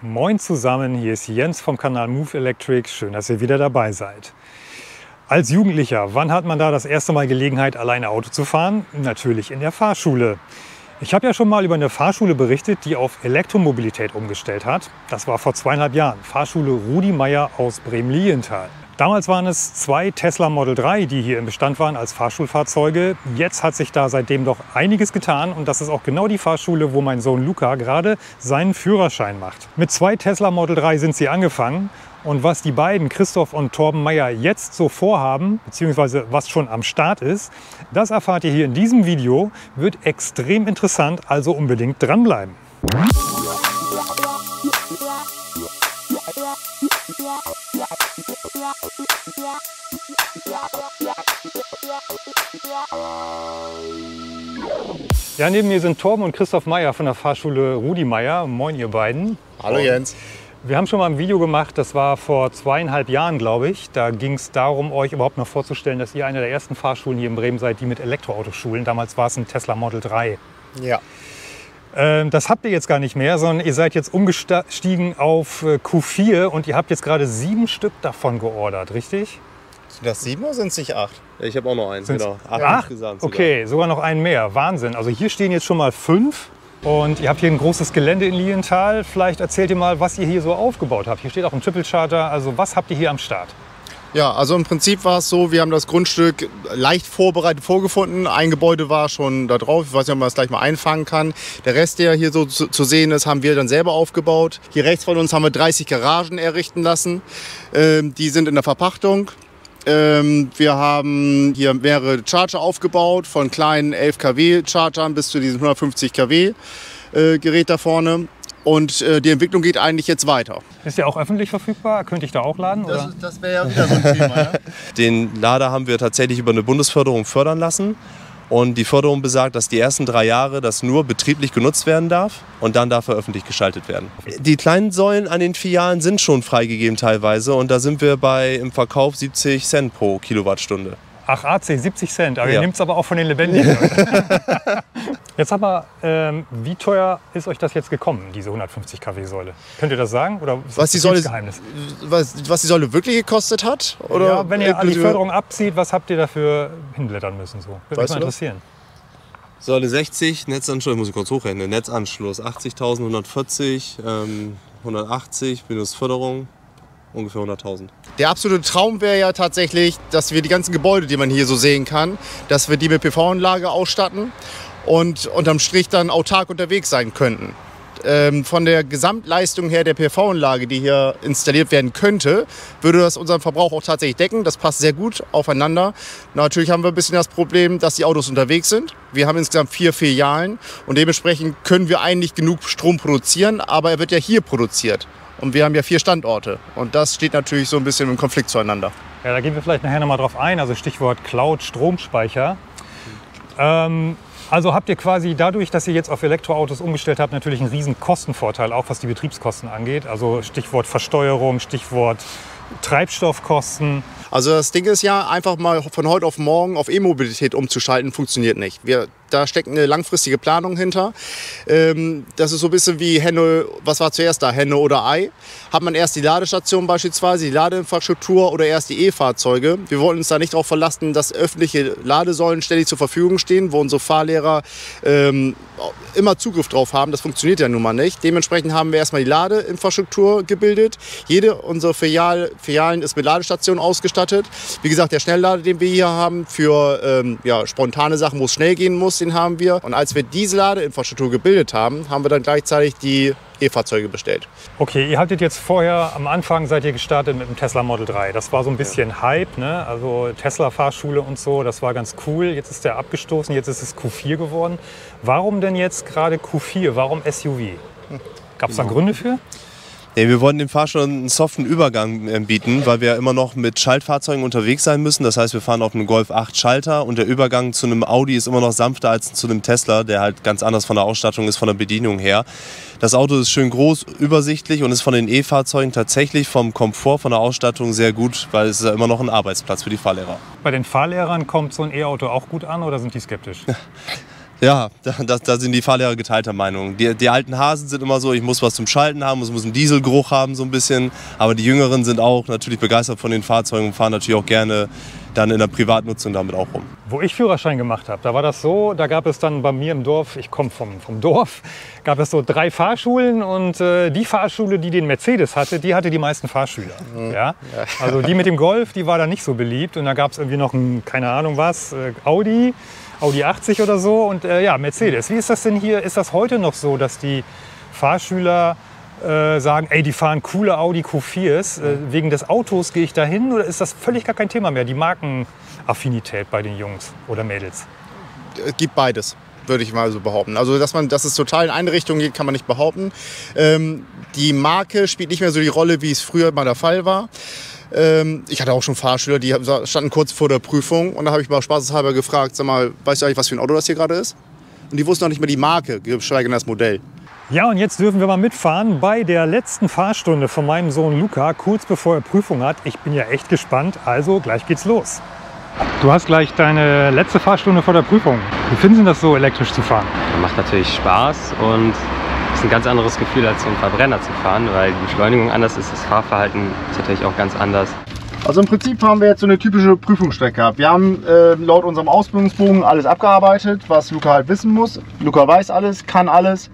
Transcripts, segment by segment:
Moin zusammen, hier ist Jens vom Kanal Move Electric. Schön, dass ihr wieder dabei seid. Als Jugendlicher, wann hat man da das erste Mal Gelegenheit, alleine Auto zu fahren? Natürlich in der Fahrschule. Ich habe ja schon mal über eine Fahrschule berichtet, die auf Elektromobilität umgestellt hat. Das war vor zweieinhalb Jahren. Fahrschule Rudi Meier aus Bremen-Lienthal. Damals waren es zwei Tesla Model 3, die hier im Bestand waren als Fahrschulfahrzeuge. Jetzt hat sich da seitdem doch einiges getan und das ist auch genau die Fahrschule, wo mein Sohn Luca gerade seinen Führerschein macht. Mit zwei Tesla Model 3 sind sie angefangen und was die beiden, Christoph und Torben Meyer, jetzt so vorhaben, beziehungsweise was schon am Start ist, das erfahrt ihr hier in diesem Video. Wird extrem interessant, also unbedingt dranbleiben. Ja, neben mir sind Torben und Christoph Meyer von der Fahrschule Rudi Meyer. Moin, ihr beiden. Hallo Jens. Wir haben schon mal ein Video gemacht, das war vor zweieinhalb Jahren, glaube ich. Da ging es darum, euch überhaupt noch vorzustellen, dass ihr eine der ersten Fahrschulen hier in Bremen seid, die mit Elektroautos schulen. Damals war es ein Tesla Model 3. Ja. Ähm, das habt ihr jetzt gar nicht mehr, sondern ihr seid jetzt umgestiegen auf äh, Q4 und ihr habt jetzt gerade sieben Stück davon geordert, richtig? Sind das sieben oder sind es nicht acht? Ich habe auch noch einen, Sind's genau. Acht Acht? insgesamt sogar. Okay, sogar noch einen mehr. Wahnsinn. Also hier stehen jetzt schon mal fünf. Und ihr habt hier ein großes Gelände in Lienthal. Vielleicht erzählt ihr mal, was ihr hier so aufgebaut habt. Hier steht auch ein Triple Charger. Also was habt ihr hier am Start? Ja, also im Prinzip war es so, wir haben das Grundstück leicht vorbereitet vorgefunden. Ein Gebäude war schon da drauf. Ich weiß nicht, ob man das gleich mal einfangen kann. Der Rest, der hier so zu, zu sehen ist, haben wir dann selber aufgebaut. Hier rechts von uns haben wir 30 Garagen errichten lassen. Ähm, die sind in der Verpachtung. Ähm, wir haben hier mehrere Charger aufgebaut, von kleinen 11 kW Chargern bis zu diesem 150 kW äh, Gerät da vorne. Und äh, die Entwicklung geht eigentlich jetzt weiter. Ist der auch öffentlich verfügbar? Könnte ich da auch laden? Oder? das wäre ja wieder so ein Thema. Ne? Den Lader haben wir tatsächlich über eine Bundesförderung fördern lassen. Und die Förderung besagt, dass die ersten drei Jahre das nur betrieblich genutzt werden darf und dann darf er öffentlich geschaltet werden. Die kleinen Säulen an den Filialen sind schon freigegeben teilweise und da sind wir bei im Verkauf 70 Cent pro Kilowattstunde. Ach, AC, 70 Cent. Aber ihr Ja. nehmt es aber auch von den Lebendigen. jetzt aber, ähm, wie teuer ist euch das jetzt gekommen, diese 150 kW Säule? Könnt ihr das sagen? Oder ist Was das die Säule, Geheimnis? was, was die Säule wirklich gekostet hat? Oder ja, wenn ihr die Förderung abzieht, was habt ihr dafür hinblättern müssen? So? Würde mich mal interessieren. Säule 60, Netzanschluss, muss ich kurz hochrechnen, Netzanschluss 80.000, 140, ähm, 180 minus Förderung, ungefähr 100.000. Der absolute Traum wäre ja tatsächlich, dass wir die ganzen Gebäude, die man hier so sehen kann, dass wir die mit PV-Anlage ausstatten und unterm Strich dann autark unterwegs sein könnten. Ähm, von der Gesamtleistung her der PV-Anlage, die hier installiert werden könnte, würde das unseren Verbrauch auch tatsächlich decken. Das passt sehr gut aufeinander. Natürlich haben wir ein bisschen das Problem, dass die Autos unterwegs sind. Wir haben insgesamt vier Filialen und dementsprechend können wir eigentlich genug Strom produzieren, aber er wird ja hier produziert. Und wir haben ja vier Standorte. Und das steht natürlich so ein bisschen im Konflikt zueinander. Ja, da gehen wir vielleicht nachher nochmal drauf ein. Also Stichwort Cloud, Stromspeicher. Ähm, also habt ihr quasi dadurch, dass ihr jetzt auf Elektroautos umgestellt habt, natürlich einen riesen Kostenvorteil, auch was die Betriebskosten angeht. Also Stichwort Versteuerung, Stichwort Treibstoffkosten. Also das Ding ist ja, einfach mal von heute auf morgen auf E-Mobilität umzuschalten, funktioniert nicht. Wir, da steckt eine langfristige Planung hinter. Ähm, das ist so ein bisschen wie Henne, was war zuerst da, Henne oder Ei? Hat man erst die Ladestation beispielsweise, die Ladeinfrastruktur oder erst die E-Fahrzeuge? Wir wollten uns da nicht darauf verlassen, dass öffentliche Ladesäulen ständig zur Verfügung stehen, wo unsere Fahrlehrer ähm, immer Zugriff drauf haben. Das funktioniert ja nun mal nicht. Dementsprechend haben wir erstmal die Ladeinfrastruktur gebildet. Jede unserer Filial, Filialen ist mit Ladestationen ausgestattet. Wie gesagt, der Schnelllader, den wir hier haben, für ähm, ja, spontane Sachen, wo es schnell gehen muss, den haben wir. Und als wir diese Ladeinfrastruktur gebildet haben, haben wir dann gleichzeitig die E-Fahrzeuge bestellt. Okay, ihr hattet jetzt vorher, am Anfang seid ihr gestartet mit dem Tesla Model 3. Das war so ein bisschen Hype, ne? also Tesla-Fahrschule und so, das war ganz cool. Jetzt ist der abgestoßen, jetzt ist es Q4 geworden. Warum denn jetzt gerade Q4? Warum SUV? Gab es da Gründe für? Nee, wir wollten dem Fahrer schon einen soften Übergang äh, bieten, weil wir immer noch mit Schaltfahrzeugen unterwegs sein müssen. Das heißt, wir fahren auf einem Golf 8 Schalter und der Übergang zu einem Audi ist immer noch sanfter als zu einem Tesla, der halt ganz anders von der Ausstattung ist, von der Bedienung her. Das Auto ist schön groß, übersichtlich und ist von den E-Fahrzeugen tatsächlich vom Komfort, von der Ausstattung sehr gut, weil es ist ja immer noch ein Arbeitsplatz für die Fahrlehrer. Bei den Fahrlehrern kommt so ein E-Auto auch gut an oder sind die skeptisch? Ja, da, da, da sind die Fahrlehrer geteilter Meinung. Die, die alten Hasen sind immer so, ich muss was zum Schalten haben, es muss einen Dieselgeruch haben so ein bisschen. Aber die Jüngeren sind auch natürlich begeistert von den Fahrzeugen und fahren natürlich auch gerne dann in der Privatnutzung damit auch rum. Wo ich Führerschein gemacht habe, da war das so, da gab es dann bei mir im Dorf, ich komme vom, vom Dorf, gab es so drei Fahrschulen und äh, die Fahrschule, die den Mercedes hatte, die hatte die meisten Fahrschüler. Mhm. Ja? Also die mit dem Golf, die war da nicht so beliebt und da gab es irgendwie noch ein, keine Ahnung was, äh, Audi, Audi 80 oder so und äh, ja, Mercedes. Wie ist das denn hier? Ist das heute noch so, dass die Fahrschüler äh, sagen, ey, die fahren coole Audi Q4s, äh, wegen des Autos gehe ich dahin oder ist das völlig gar kein Thema mehr, die Markenaffinität bei den Jungs oder Mädels? Es gibt beides, würde ich mal so behaupten. Also, dass, man, dass es total in eine Richtung geht, kann man nicht behaupten. Ähm, die Marke spielt nicht mehr so die Rolle, wie es früher mal der Fall war. Ähm, ich hatte auch schon Fahrschüler, die standen kurz vor der Prüfung und da habe ich mal spaßeshalber gefragt, sag mal, weißt du eigentlich, was für ein Auto das hier gerade ist? Und die wussten noch nicht mehr die Marke, geschweige denn das Modell. Ja, und jetzt dürfen wir mal mitfahren bei der letzten Fahrstunde von meinem Sohn Luca, kurz bevor er Prüfung hat. Ich bin ja echt gespannt, also gleich geht's los. Du hast gleich deine letzte Fahrstunde vor der Prüfung. Wie finden Sie das so, elektrisch zu fahren? Macht natürlich Spaß und ist ein ganz anderes Gefühl, als so einen Verbrenner zu fahren, weil die Beschleunigung anders ist, das Fahrverhalten ist natürlich auch ganz anders. Also im Prinzip haben wir jetzt so eine typische Prüfungsstrecke gehabt. Wir haben äh, laut unserem Ausbildungsbogen alles abgearbeitet, was Luca halt wissen muss. Luca weiß alles, kann alles.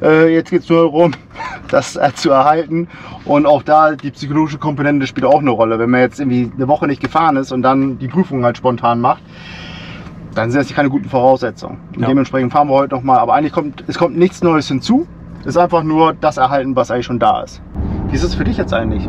Äh, jetzt geht es nur darum, das äh, zu erhalten. Und auch da die psychologische Komponente spielt auch eine Rolle. Wenn man jetzt irgendwie eine Woche nicht gefahren ist und dann die Prüfung halt spontan macht, dann sind das keine guten Voraussetzungen. Ja. Dementsprechend fahren wir heute nochmal. Aber eigentlich kommt, es kommt nichts Neues hinzu. Es ist einfach nur das erhalten, was eigentlich schon da ist. Wie ist es für dich jetzt eigentlich?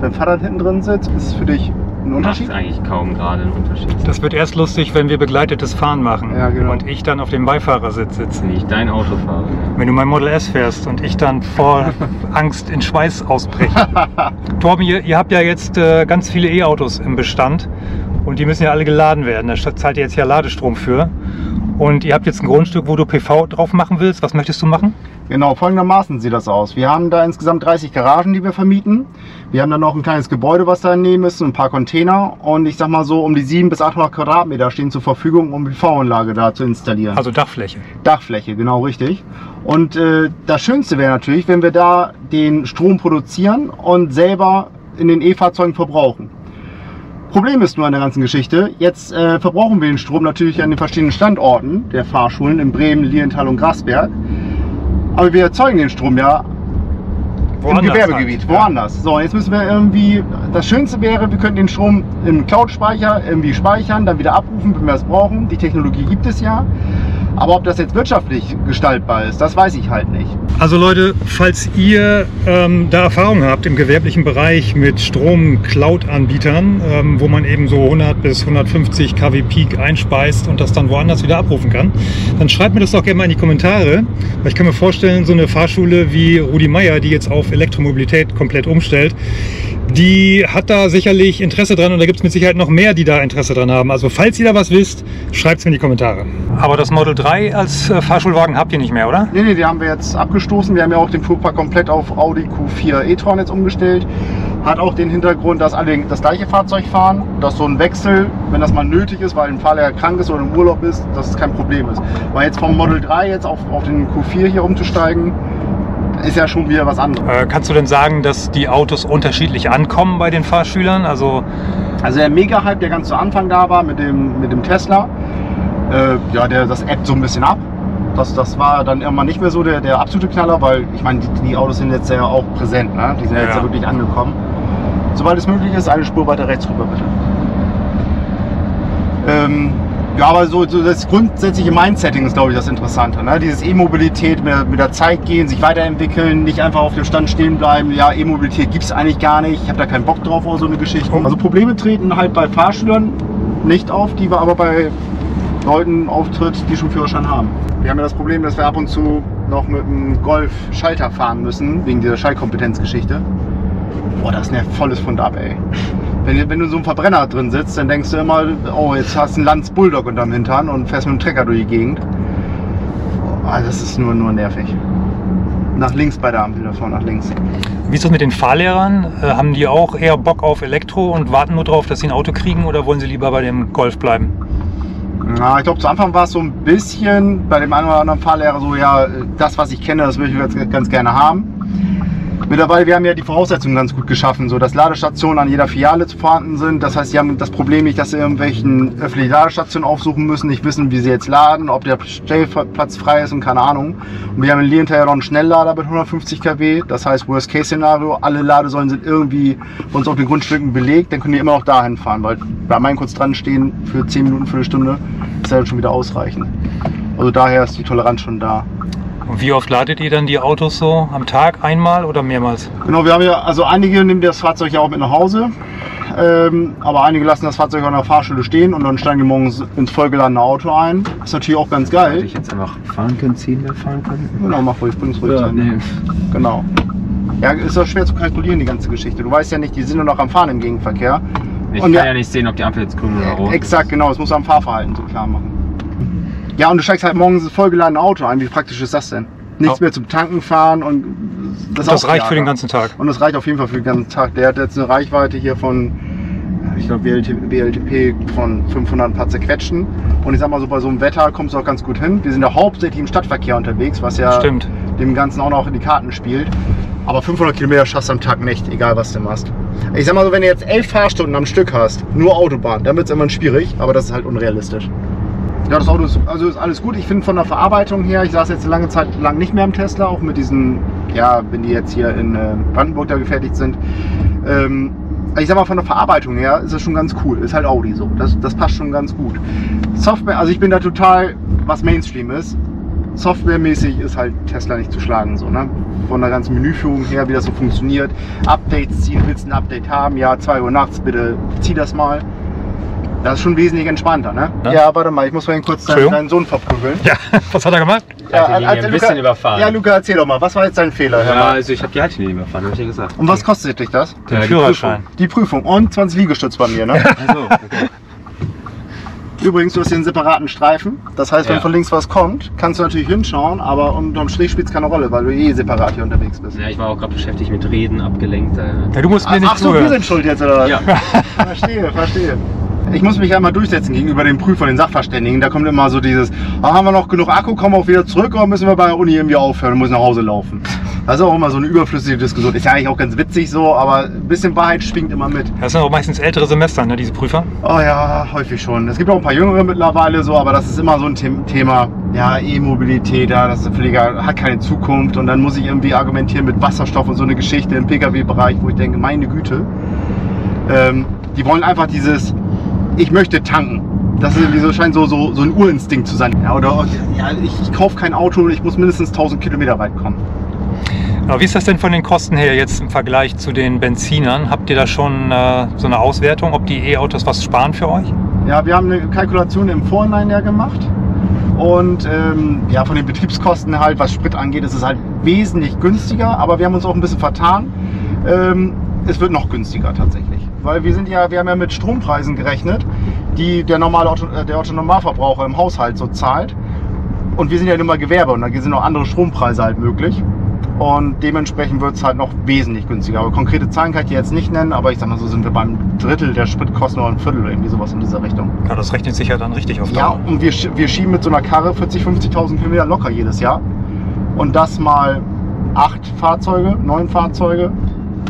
Wenn Vater hinten drin sitzt, ist es für dich ein Macht Unterschied? eigentlich kaum gerade einen Unterschied. Das wird erst lustig, wenn wir begleitetes Fahren machen Ja, genau. und ich dann auf dem Beifahrersitz sitze. Wenn ich dein Auto fahre. Wenn du mein Model S fährst und ich dann vor Angst in Schweiß ausbreche. Torben, ihr, ihr habt ja jetzt äh, ganz viele E-Autos im Bestand und die müssen ja alle geladen werden. Da zahlt ihr jetzt ja Ladestrom für. Und ihr habt jetzt ein Grundstück, wo du PV drauf machen willst. Was möchtest du machen? Genau, folgendermaßen sieht das aus. Wir haben da insgesamt 30 Garagen, die wir vermieten. Wir haben dann noch ein kleines Gebäude, was da nehmen ist, ein paar Container. Und ich sag mal so, um die 700 bis 800 Quadratmeter stehen zur Verfügung, um die PV-Anlage da zu installieren. Also Dachfläche. Dachfläche, genau richtig. Und äh, das Schönste wäre natürlich, wenn wir da den Strom produzieren und selber in den E-Fahrzeugen verbrauchen. Problem ist nur an der ganzen Geschichte, jetzt äh, verbrauchen wir den Strom natürlich an den verschiedenen Standorten der Fahrschulen in Bremen, Lienthal und Grasberg. Aber wir erzeugen den Strom ja im Gewerbegebiet, halt. woanders. So, jetzt müssen wir irgendwie, das Schönste wäre, wir könnten den Strom im Cloud-Speicher irgendwie speichern, dann wieder abrufen, wenn wir es brauchen. Die Technologie gibt es ja. Aber ob das jetzt wirtschaftlich gestaltbar ist, das weiß ich halt nicht. Also Leute, falls ihr ähm, da Erfahrung habt im gewerblichen Bereich mit Strom-Cloud-Anbietern, ähm, wo man eben so 100 bis 150 kW Peak einspeist und das dann woanders wieder abrufen kann, dann schreibt mir das doch gerne mal in die Kommentare. Weil ich kann mir vorstellen, so eine Fahrschule wie Rudi Meier, die jetzt auf Elektromobilität komplett umstellt, die hat da sicherlich Interesse dran und da gibt es mit Sicherheit noch mehr, die da Interesse dran haben. Also falls ihr da was wisst, schreibt es mir in die Kommentare. Aber das Model 3 als äh, Fahrschulwagen habt ihr nicht mehr, oder? Nee, nee, die haben wir jetzt abgestoßen. Wir haben ja auch den Fuhrpark komplett auf Audi Q4 e-tron jetzt umgestellt. Hat auch den Hintergrund, dass alle das gleiche Fahrzeug fahren. Dass so ein Wechsel, wenn das mal nötig ist, weil ein Fahrlehrer krank ist oder im Urlaub ist, dass es kein Problem ist. Weil jetzt vom Model 3 jetzt auf, auf den Q4 hier umzusteigen, ist ja schon wieder was anderes. Äh, kannst du denn sagen, dass die Autos unterschiedlich ankommen bei den Fahrschülern? Also Also der Mega-Hype, der ganz zu Anfang da war mit dem, mit dem Tesla, äh, ja, der, das ebbt so ein bisschen ab. Das, das war dann irgendwann nicht mehr so der, der absolute Knaller, weil ich meine, die, die Autos sind jetzt ja auch präsent, ne? die sind ja. jetzt Ja. wirklich angekommen. Sobald es möglich ist, eine Spur weiter rechts rüber bitte. Ähm, ja, aber so, so das grundsätzliche Mindsetting ist, glaube ich, das Interessante. Ne? Dieses E-Mobilität, mit, der- mit der Zeit gehen, sich weiterentwickeln, nicht einfach auf dem Stand stehen bleiben. Ja, E-Mobilität gibt es eigentlich gar nicht. Ich habe da keinen Bock drauf oder so eine Geschichte. Also Probleme treten halt bei Fahrschülern nicht auf, die wir aber bei Leuten auftritt, die schon Führerschein haben. Wir haben ja das Problem, dass wir ab und zu noch mit dem Golf Schalter fahren müssen, wegen dieser Schaltkompetenzgeschichte. Boah, das nervt volles Fund ab, ey. Wenn, wenn du so einem Verbrenner drin sitzt, dann denkst du immer, oh, jetzt hast du einen Lanz Bulldog unterm Hintern und fährst mit dem Trecker durch die Gegend. Ah, das ist nur, nur nervig. Nach links bei der Ampel, davor nach links. wie ist das mit den Fahrlehrern? Äh, haben die auch eher Bock auf Elektro und warten nur darauf, dass sie ein Auto kriegen oder wollen sie lieber bei dem Golf bleiben? Na, ich glaube, zu Anfang war es so ein bisschen bei dem einen oder anderen Fahrlehrer so, ja, das, was ich kenne, das würde ich ganz, ganz gerne haben. Mittlerweile, wir haben ja die Voraussetzungen ganz gut geschaffen, so dass Ladestationen an jeder Filiale zu vorhanden sind. Das heißt, sie haben das Problem nicht, dass sie irgendwelchen öffentlichen Ladestationen aufsuchen müssen, nicht wissen, wie sie jetzt laden, ob der Stellplatz frei ist und keine Ahnung. Und wir haben in Lienthal noch einen Schnelllader mit 150 kW. Das heißt, Worst-Case-Szenario, alle Ladesäulen sind irgendwie bei uns auf den Grundstücken belegt, dann können die immer noch dahin fahren, weil bei meinen kurz dran stehen für 10 Minuten, für eine Stunde, ist ja schon wieder ausreichend. Also daher ist die Toleranz schon da. Und wie oft ladet ihr dann die Autos so? Am Tag einmal oder mehrmals? Genau, wir haben ja, also einige nehmen das Fahrzeug ja auch mit nach Hause, ähm, aber einige lassen das Fahrzeug an der Fahrschule stehen und dann steigen die morgens ins vollgeladene Auto ein. Das ist natürlich auch ganz Hätte geil. ich jetzt einfach fahren können, 10 mehr fahren können? Genau, mach ruhig, bring's ruhig. Ja, sein. nee. Genau. Ja, ist doch schwer zu kalkulieren, die ganze Geschichte. Du weißt ja nicht, die sind nur noch am Fahren im Gegenverkehr. Ich Und kann ja- ja, nicht sehen, ob die Ampel jetzt grün oder rot ist. Exakt, genau, das muss am Fahrverhalten so klar machen. Ja, und du steigst halt morgens ins vollgeladene Auto ein. Wie praktisch ist das denn? Nichts Ja. mehr zum Tanken fahren und das, Das reicht für den ganzen Tag. Und das reicht auf jeden Fall für den ganzen Tag. Der hat jetzt eine Reichweite hier von, ich glaube, WLTP von 500 ein paar zerquetschen. Und ich sag mal so, bei so einem Wetter kommst du auch ganz gut hin. Wir sind ja hauptsächlich im Stadtverkehr unterwegs, was ja Stimmt. dem Ganzen auch noch in die Karten spielt. Aber 500 Kilometer schaffst du am Tag nicht, egal was du machst. Ich sag mal so, wenn du jetzt elf Fahrstunden am Stück hast, nur Autobahn, dann wird es irgendwann schwierig, aber das ist halt unrealistisch. Ja, das Auto ist, also ist alles gut. Ich finde von der Verarbeitung her, ich saß jetzt lange Zeit lang nicht mehr im Tesla, auch mit diesen, ja, wenn die jetzt hier in äh, Brandenburg da gefertigt sind. Ähm, ich sag mal, von der Verarbeitung her ist das schon ganz cool. Ist halt Audi so. Das, das passt schon ganz gut. Software, also ich bin da total, was Mainstream ist. Softwaremäßig ist halt Tesla nicht zu schlagen, so, ne? Von der ganzen Menüführung her, wie das so funktioniert. Updates ziehen, willst du ein Update haben? Ja, 2 Uhr nachts, bitte zieh das mal. Das ist schon wesentlich entspannter, ne? Ja. Ja, warte mal, ich muss mal kurz deinen, deinen Sohn verprügeln. Ja, was hat er gemacht? Haltelinie erzähl, ein bisschen überfahren. Ja, Luca, erzähl doch mal, was war jetzt dein Fehler? Ja, also ich habe die Haltelinie überfahren, habe ich ja gesagt. Und was kostet dich das? Den Ja, die Führerschein. Die Prüfung und 20 Liegestütz bei mir, ne? Also, okay. Übrigens, du hast hier einen separaten Streifen. Das heißt, wenn Ja. von links was kommt, kannst du natürlich hinschauen, aber unterm Strich spielt es keine Rolle, weil du eh separat hier unterwegs bist. Ja, ich war auch gerade beschäftigt mit Reden, abgelenkt. Äh. Ja, du musst mir nicht Ach so, wir sind schuld jetzt, oder was? Ja. Verstehe, verstehe. Ich muss mich einmal durchsetzen gegenüber dem Prüfer, den Sachverständigen. Da kommt immer so dieses, ah, haben wir noch genug Akku, kommen wir auch wieder zurück oder müssen wir bei der Uni irgendwie aufhören und müssen nach Hause laufen? Das ist auch immer so eine überflüssige Diskussion. Ist ja eigentlich auch ganz witzig so, aber ein bisschen Wahrheit schwingt immer mit. Das sind auch meistens ältere Semester, ne, diese Prüfer. Oh ja, häufig schon. Es gibt auch ein paar Jüngere mittlerweile so, aber das ist immer so ein The- Thema. Ja, E-Mobilität, ja, das Pfleger hat keine Zukunft und dann muss ich irgendwie argumentieren mit Wasserstoff und so eine Geschichte im Pkw-Bereich, wo ich denke, meine Güte. Ähm, die wollen einfach dieses, ich möchte tanken. Das ist irgendwie so, scheint so, so, so ein Urinstinkt zu sein. Ja, oder ja, ich, ich kaufe kein Auto, ich muss mindestens 1000 Kilometer weit kommen. Aber wie ist das denn von den Kosten her jetzt im Vergleich zu den Benzinern? Habt ihr da schon äh, so eine Auswertung, ob die E-Autos was sparen für euch? Ja, wir haben eine Kalkulation im Vorhinein ja gemacht. Und ähm, ja, von den Betriebskosten halt, was Sprit angeht, ist es halt wesentlich günstiger. Aber wir haben uns auch ein bisschen vertan. Ähm, es wird noch günstiger tatsächlich. Weil wir sind ja, wir haben ja mit Strompreisen gerechnet, die der normale Otto, äh, der Otto Normalverbraucher im Haushalt so zahlt. Und wir sind ja nun mal Gewerbe und da sind noch andere Strompreise halt möglich. Und dementsprechend wird es halt noch wesentlich günstiger. Aber konkrete Zahlen kann ich dir jetzt nicht nennen, aber ich sag mal so, sind wir beim Drittel der Spritkosten oder ein Viertel oder irgendwie sowas in dieser Richtung. Ja, das rechnet sich ja dann richtig auf Ja, und wir, wir schieben mit so einer Karre 40.000, 50.000 Kilometer locker jedes Jahr. Und das mal acht Fahrzeuge, neun Fahrzeuge.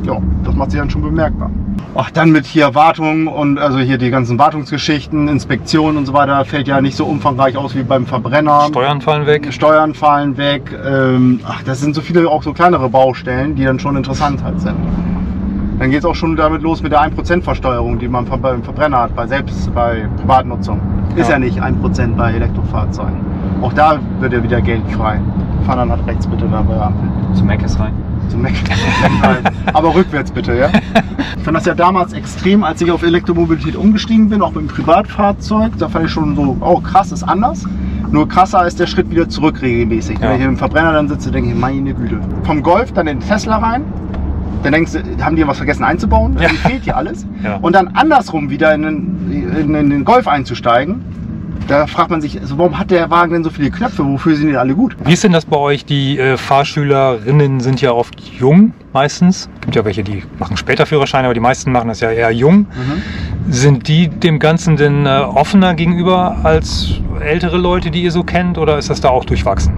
Ja, das macht sich dann schon bemerkbar. Ach, dann mit hier Wartung und also hier die ganzen Wartungsgeschichten, Inspektionen und so weiter, fällt ja nicht so umfangreich aus wie beim Verbrenner. Steuern fallen weg. Steuern fallen weg. Ähm, ach, das sind so viele auch so kleinere Baustellen, die dann schon interessant halt sind. Dann geht es auch schon damit los mit der 1% Versteuerung, die man beim Verbrenner hat, bei selbst bei Privatnutzung. Ist Ja. ja nicht 1% bei Elektrofahrzeugen. Auch da wird ja wieder Geld frei. Fahr dann halt rechts bitte da bei der Ampel. Zum Meckes rein. Zum Mac. Aber rückwärts bitte, ja? Ich fand das ja damals extrem, als ich auf Elektromobilität umgestiegen bin, auch mit dem Privatfahrzeug. Da fand ich schon so, oh krass, ist anders. Nur krasser ist der Schritt wieder zurück regelmäßig. Ja. Wenn ich im Verbrenner dann sitze, denke ich, meine Güte. Vom Golf dann in den Tesla rein. Dann denkst du, haben die was vergessen einzubauen? Ja. Dann fehlt hier alles. Ja. Und dann andersrum wieder in den, in den Golf einzusteigen. Da fragt man sich, also warum hat der Wagen denn so viele Knöpfe? Wofür sind die alle gut? Wie ist denn das bei euch? Die äh, Fahrschülerinnen sind ja oft jung meistens. Gibt ja welche, die machen später Führerschein, aber die meisten machen das ja eher jung. Sind die dem Ganzen denn äh, offener gegenüber als ältere Leute, die ihr so kennt, oder ist das da auch durchwachsen?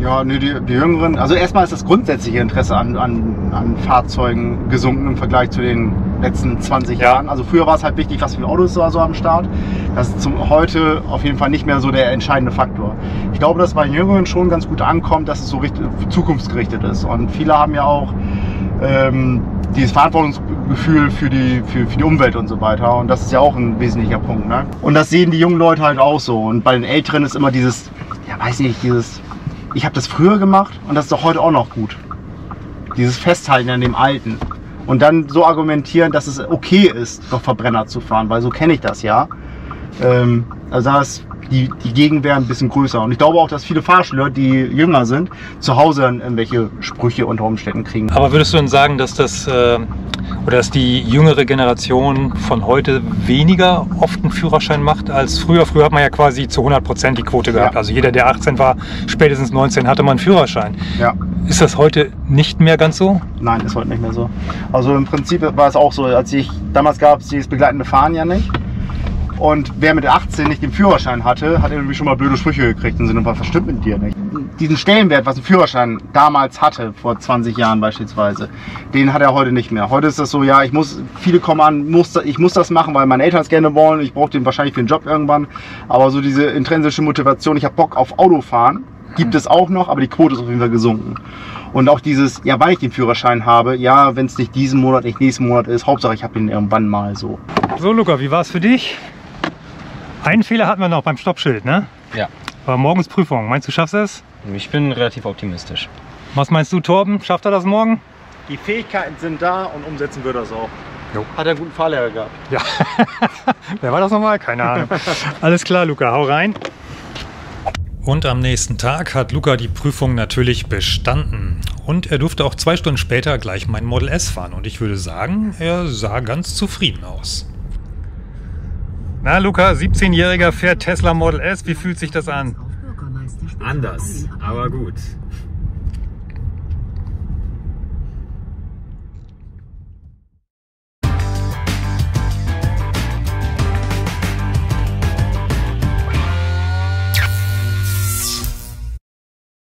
Ja, nee, die, die Jüngeren, also erstmal ist das grundsätzliche Interesse an, an, an Fahrzeugen gesunken im Vergleich zu den letzten 20 Ja. Jahren. Also früher war es halt wichtig, was für Autos da so am Start. Das ist zum, heute auf jeden Fall nicht mehr so der entscheidende Faktor. Ich glaube, dass bei den Jüngeren schon ganz gut ankommt, dass es so richtig, zukunftsgerichtet ist. Und viele haben ja auch ähm, dieses Verantwortungsgefühl für die, für, für die Umwelt und so weiter. Und das ist ja auch ein wesentlicher Punkt. Ne? Und das sehen die jungen Leute halt auch so. Und bei den Älteren ist immer dieses, ja weiß nicht, dieses, ich habe das früher gemacht und das ist doch heute auch noch gut. Dieses Festhalten an dem Alten. Und dann so argumentieren, dass es okay ist, noch Verbrenner zu fahren, weil so kenne ich das ja. Ähm, also da ist die, die Gegenwehr ein bisschen größer. Und ich glaube auch, dass viele Fahrschüler, die jünger sind, zu Hause dann irgendwelche Sprüche unter Umständen kriegen. Aber würdest du denn sagen, dass das äh, oder dass die jüngere Generation von heute weniger oft einen Führerschein macht als früher? Früher hat man ja quasi zu 100 Prozent die Quote gehabt. Ja. Also jeder, der 18 war, spätestens 19 hatte man einen Führerschein. Ja. Ist das heute nicht mehr ganz so? Nein, ist heute nicht mehr so. Also im Prinzip war es auch so, als ich damals gab es dieses begleitende Fahren ja nicht. Und wer mit 18 nicht den Führerschein hatte, hat irgendwie schon mal blöde Sprüche gekriegt im Sinne von, was stimmt mit dir nicht? Diesen Stellenwert, was ein Führerschein damals hatte, vor 20 Jahren beispielsweise, den hat er heute nicht mehr. Heute ist das so, ja, ich muss, viele kommen an, muss, ich muss das machen, weil meine Eltern es gerne wollen, ich brauche den wahrscheinlich für den Job irgendwann. Aber so diese intrinsische Motivation, ich habe Bock auf Autofahren, gibt es auch noch, aber die Quote ist auf jeden Fall gesunken. Und auch dieses, ja, weil ich den Führerschein habe, ja, wenn es nicht diesen Monat, nicht nächsten Monat ist, Hauptsache ich habe ihn irgendwann mal so. So, Luca, wie war es für dich? Einen Fehler hatten wir noch beim Stoppschild, ne? Ja. Aber morgens Prüfung. Meinst du, schaffst du es? Ich bin relativ optimistisch. Was meinst du, Torben? Schafft er das morgen? Die Fähigkeiten sind da und umsetzen wird das auch. Jo. Hat er einen guten Fahrlehrer gehabt. Wer war das nochmal? Keine Ahnung. Alles klar, Luca, hau rein. Und am nächsten Tag hat Luca die Prüfung natürlich bestanden. Und er durfte auch zwei Stunden später gleich mein Model S fahren. Und ich würde sagen, er sah ganz zufrieden aus. Na, Luca, 17-Jähriger fährt Tesla Model S. Wie fühlt sich das an? Anders, aber gut.